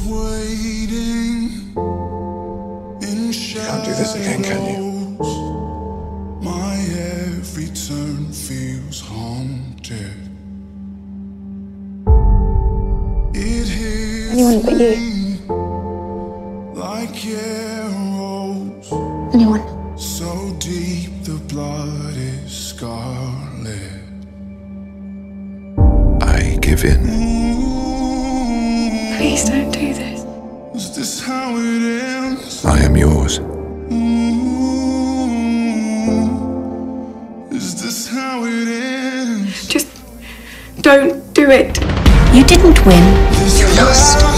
waiting in can't do this again, can you? My every turn feels haunted. It hits Anyone but you. me like arrows. Anyone. So deep the blood is scarlet. I give in. Please don't do this. Is this how it ends? I am yours. Mm-hmm. Is this how it ends? Just don't do it. You didn't win. You lost.